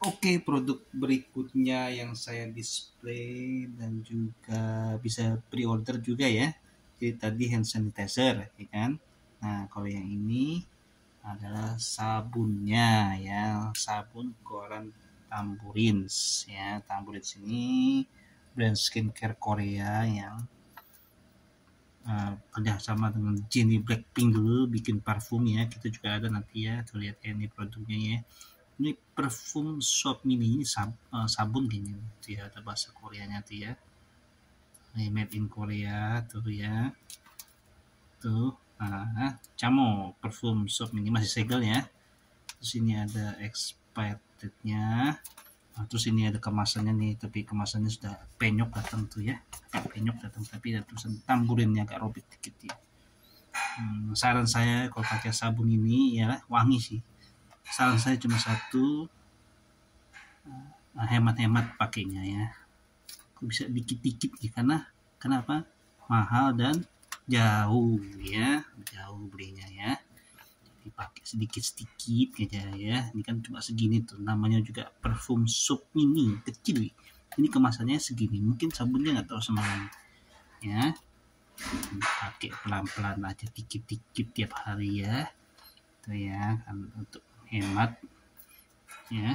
Oke, produk berikutnya yang saya display dan juga bisa pre-order juga ya. Jadi tadi hand sanitizer, ya kan? Nah, kalau yang ini adalah sabunnya ya, sabun koran Tamburins ya. Tamburins ini brand skincare Korea yang uh, kerjasama dengan Jennie Blackpink dulu bikin parfum ya. Kita juga ada nanti ya, tuh lihat ya, ini produknya ya ini parfum shop mini ini sab, uh, sabun tuh ya ada bahasa Koreanya ya ini made in Korea tuh ya. Tuh nah camo parfum shop mini masih segel ya. Terus ini ada expired nya nah, terus ini ada kemasannya nih tapi kemasannya sudah penyok datang tuh ya. Penyok datang tapi ada tulisan tamburinnya agak robek dikit ya hmm, saran saya kalau pakai sabun ini ya wangi sih saran saya cuma satu. Hemat-hemat pakainya ya. Aku bisa dikit-dikit ya karena kenapa mahal dan jauh ya. Jauh belinya ya. Dipakai sedikit-sedikit aja ya. Ini kan cuma segini tuh. Namanya juga parfum sup mini kecil. Ini kemasannya segini. Mungkin sabunnya nggak terlalu semangat ya. Pakai pelan-pelan aja dikit-dikit tiap hari ya. Itu ya kan untuk hemat ya